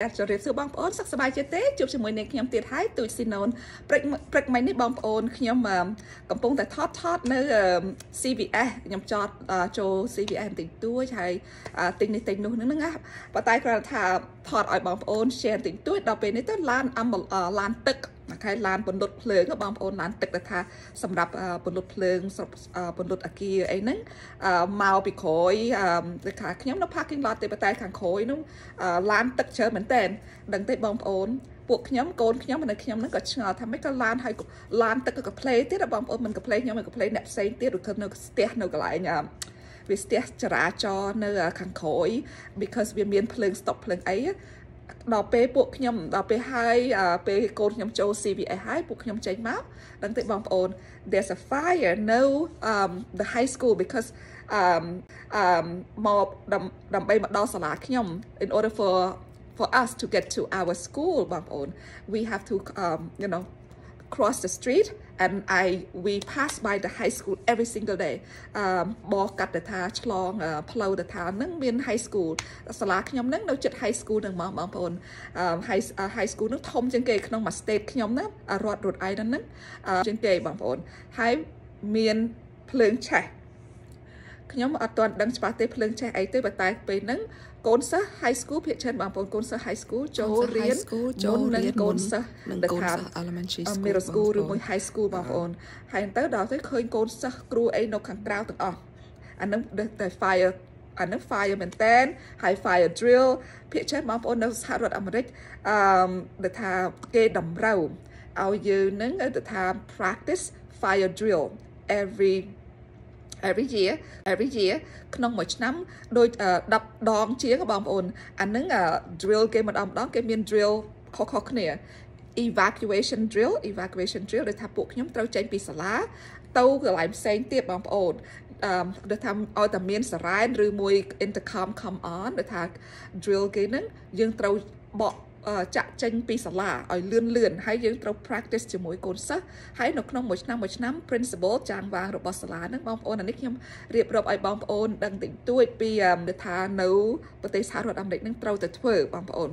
ជម្រាបសួរបងប្អូនសុខសប្បាយចិត្តទេជួបជាមួយនឹងខ្ញុំទៀតហើយទូចស៊ីណូនព្រឹកព្រឹកមិញនេះបងប្អូនខ្ញុំកំពុងតែថតថតនៅ CVS ខ្ញុំចតចូល CVS បន្តិចតួចហើយទិញនេះទិញនោះហ្នឹងណាប៉ុន្តែគ្រាន់តែថាថតឲ្យបងប្អូន share បន្តិចតួចដល់ពេលនេះទៅឡានឡានទឹក ខែឡានពន្លត់ភ្លើងបងប្អូនឡានទឹកទៅថាសម្រាប់ពន្លត់ភ្លើងពន្លត់អាគារអីហ្នឹងមកពីក្រោយទៅថាខ្ញុំនៅ parking lot ទេប៉ុន្តែខាងក្រោយនោះឡានទឹកច្រើនមែនតើដឹងទេបងប្អូនពួកខ្ញុំកូនខ្ញុំនៅខ្ញុំហ្នឹងក៏ឆ្ងល់ថាមិនក៏ឡានហើយឡានទឹកក៏ផ្លេទៀតបងប្អូនមិនក៏ផ្លេខ្ញុំមិនក៏ផ្លេអ្នកផ្សេងទៀតឬក៏នៅស្ទះនៅកន្លែងវាស្ទះចរាចរនៅខាងក្រោយ because វាមានភ្លើង stop ភ្លើងអី ដល់ពេលពួកខ្ញុំដល់ពេលហើយពេលកូនខ្ញុំចូល CVS ហើយពួកខ្ញុំចេញមកដឹងទេបងប្អូន there's a fire no um the high school because um um មកដើម្បីមកដល់សាលាខ្ញុំ in order for for us to get to our school បងប្អូន we have to um you know cross the street and I we pass by the high school every single day អឺបកកាត់ទៅថាឆ្លងផ្លូវទៅថានឹងមាន high school សាលាខ្ញុំនឹងនៅជិត high school នឹងមកបងប្អូនអឺ high high school នឹងធំជាងគេក្នុងមួយ state ខ្ញុំណារដ្ឋ Rhode Island ហ្នឹងជាងគេបងប្អូនហើយមានភ្លើងឆេះ ខ្ញុំអត់ទាន់ដឹងច្បាស់ទេភ្លើងឆេះអីទេប៉ុន្តែពេលហ្នឹងកូនសិស្ស high school ភាគច្រើនបងប្អូនកូនសិស្ស high school ចូលរៀនចូលនឹងកូនសិស្សនឹងកូនសិស្ស elementary school middle school ឬមួយ high school បងប្អូនហើយទៅដល់ទៅឃើញកូនសិស្សគ្រូអីនៅខាងក្រៅទាំងអស់អានឹងតែ fire អានឹង fire មែនតើហើយ fire drill ភាគច្រើនបងប្អូននៅសហរដ្ឋអាមេរិកអឺដែលថាគេតម្រូវឲ្យយើងនឹងទៅថា practice fire drill every every year every year ក្នុងមួយឆ្នាំដូច10ដងជាងបងប្អូនអានឹង drill គេម្ដងម្ដងគេមាន drill ខុសៗគ្នា evacuation drill evacuation drill ដែលថាពួកខ្ញុំត្រូវចេញពីសាលាទៅកន្លែងផ្សេងទៀតបងប្អូនអឺដែលថាឲ្យតែមានសារ៉ែនឬមួយ intercom come on ដែលថា drill គេហ្នឹងយើងត្រូវបក ចាក់ចេញពីសាលាឲ្យលឿនលឿនហើយយើងត្រូវ practice ជាមួយកូនសិស្សហើយនៅក្នុងមួយឆ្នាំមួយឆ្នាំ principal ចាងវាងរបស់សាលាហ្នឹងបងប្អូនអានេះខ្ញុំរៀបរាប់ឲ្យបងប្អូនដឹងតិចតួចពីថានៅប្រទេសសហរដ្ឋអាមេរិកហ្នឹងត្រូវតែធ្វើបងប្អូន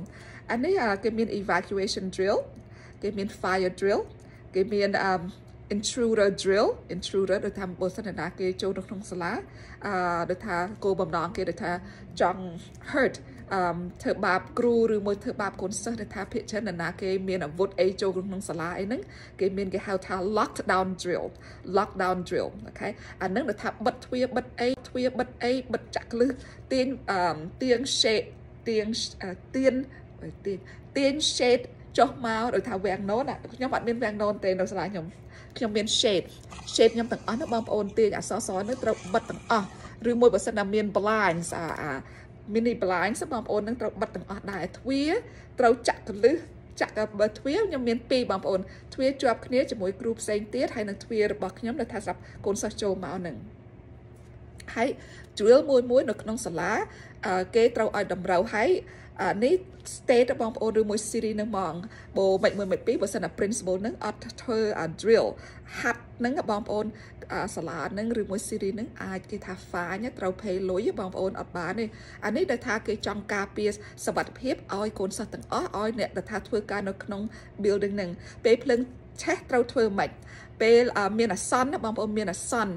អានេះគេមាន evacuation drill គេមាន fire drill គេមាន intruder drill intruder ដូចថាបើសិនណាគេចូលនៅក្នុងសាលាអឺដូចថាគោលបំណងគេដូចថាចង់ hurt អឺធ្វើបាបគ្រូឬមួយធ្វើបាបកូនសិស្សដែលថាភាគច្រើនណាគេមានអាវុធអីចូលក្នុងសាលាអីហ្នឹងគេមានគេហៅថា lockdown drill lockdown drill អូខេអាហ្នឹងដែលថាបិទទ្វារបិទអីទ្វារបិទអីបិទចាក់លឹះទាញអឺទាញ shade ទាញទាញទាញទាញ shade ចុះមកដោយថាវាំងណូនខ្ញុំអត់មានវាំងណូនទេនៅសាលាខ្ញុំ ខ្ញុំមាន shade shade ខ្ញុំទាំងអស់នោះបងប្អូនទាញអក្សរសនេះត្រូវបិទទាំងអស់ឬមួយបើសិនណាមាន blinds អាអា mini blinds បងប្អូននឹងត្រូវបិទទាំងអស់ដែរទ្វារត្រូវចាក់កលឹះចាក់បើទ្វារខ្ញុំមាន2បងប្អូនទ្វារជាប់គ្នាជាមួយគ្រូផ្សេងទៀតហើយនឹងទ្វាររបស់ខ្ញុំដែលថាសម្រាប់កូនសិស្សចូលមកនឹងហើយ drill មួយមួយនៅក្នុងសាលាគេត្រូវឲ្យតម្រូវឲ្យ នេះ state បងប្អូនឬមួយ series នឹងហ្មងបើមិនមួយមិនពីរបើសិនណា principal នឹងអត់ធ្វើ drill ហាត់នឹងបងប្អូនសាលានឹងឬមួយ series នឹងអាចគេថា fine ត្រូវ pay លុយបងប្អូនអត់បានទេអានេះដែលថាគេចង់ការពារសុវត្ថិភាពឲ្យកូនសិស្សទាំងអស់ឲ្យអ្នកដែលថាធ្វើការនៅក្នុង building នឹងពេលភ្លើង ឆេះត្រូវធ្វើម៉េចពេលមានអាសន្នបងប្អូនមានអាសន្ន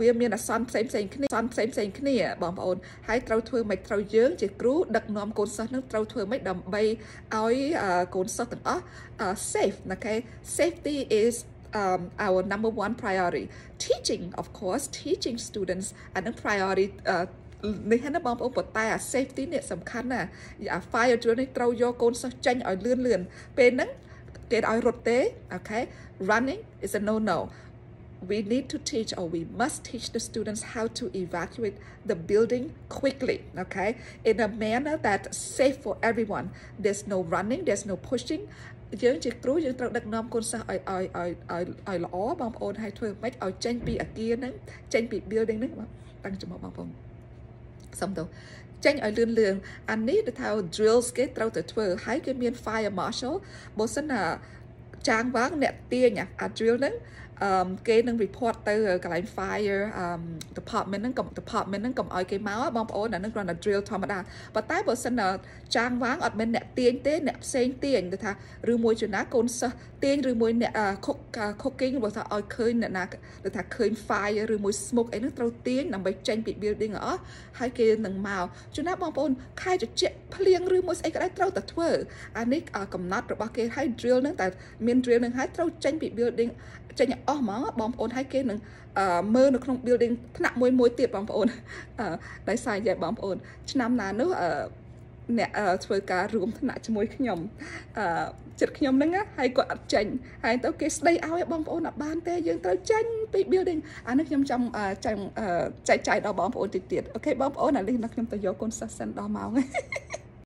វាមានអាសន្នផ្សេងផ្សេងគ្នាអាសន្នផ្សេងផ្សេងគ្នាបងប្អូនហើយត្រូវធ្វើម៉េចត្រូវយើងជាគ្រូដឹកនាំកូនសិស្សនឹងត្រូវធ្វើម៉េចដើម្បីឲ្យកូនសិស្សទាំងអស់ safe ណាគេ safety is um, our number one priority teaching of course teaching students អានឹង priority uh, នេះណាបងប្អូនប៉ុន្តែអា safety នេះសំខាន់ណាអា fire drill នេះត្រូវយកកូនសិស្សចេញឲ្យលឿនលឿនពេលហ្នឹង គេឲ្យរត់ទេអូខេ running is a no no we need to teach or we must teach the students how to evacuate the building quickly okay in a manner that's safe for everyone there's no running there's no pushing យើងជាគ្រូយើងត្រូវដឹកនាំកូនសិស្សឲ្យឲ្យឲ្យឲ្យឲ្យល្អបងប្អូនហើយធ្វើម៉េចឲ្យចេញពីអាគារហ្នឹងចេញពី building ហ្នឹងតាំងចំមកបងប្អូន សំទោចេញឲ្យលឿនលឿនអានេះទៅថា drills គេត្រូវតែធ្វើហើយគេមាន fire marshal បើសិនណា ចាងវាងអ្នកទាញអា drill ហ្នឹងអឺគេនឹង report ទៅកន្លែង fire អឺ department ហ្នឹងកុំ department ហ្នឹងកុំឲ្យគេមកបងប្អូនអាហ្នឹងគ្រាន់តែ drill ធម្មតាប៉ុន្តែបើសិនចាងវាងអត់មែនអ្នកទាញទេអ្នកផ្សេងទាញទៅថាឬមួយចំណាកូនសិស្សទាញឬមួយអ្នក cook cooking បើថាឲ្យឃើញអ្នកណាទៅថាឃើញ fire ឬមួយ smoke អីហ្នឹងត្រូវទាញដើម្បីចេញពី building អស់ហើយគេនឹងមកចំណាបងប្អូនខែជជែកភ្លៀងឬមួយស្អីក៏ដោយត្រូវតែធ្វើអានេះកំណត់របស់គេហើយ drill ហ្នឹងតែមាន drill ហ្នឹងហើយត្រូវចេញពី building ចេញអស់ហ្មងបងប្អូនហើយគេនឹងមើលនៅក្នុង building ថ្នាក់មួយមួយទៀតបងប្អូនដោយសារយាយបងប្អូន ឆ្នាំណានោះអ្នកធ្វើការរួមថ្នាក់ជាមួយខ្ញុំអឺចិត្តខ្ញុំហ្នឹងហើយគាត់អត់ចេញហើយទៅគេស្ដីឲ្យបងប្អូនអត់បានទេយើងត្រូវចេញពី building អានេះខ្ញុំចង់ចង់ចែកចាយដល់បងប្អូនតិចទៀតអូខេបងប្អូនអានេះខ្ញុំទៅយកកូនសិស្សសិនដល់ម៉ោង